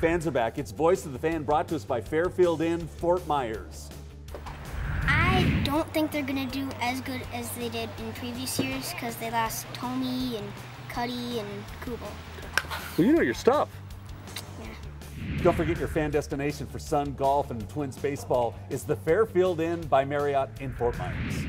Fans are back. It's Voice of the Fan brought to us by Fairfield Inn, Fort Myers. I don't think they're going to do as good as they did in previous years because they lost Thome and Cuddy and Kubel. Well, you know your stuff. Don't forget your fan destination for Sun Golf and Twins baseball is the Fairfield Inn by Marriott in Fort Myers.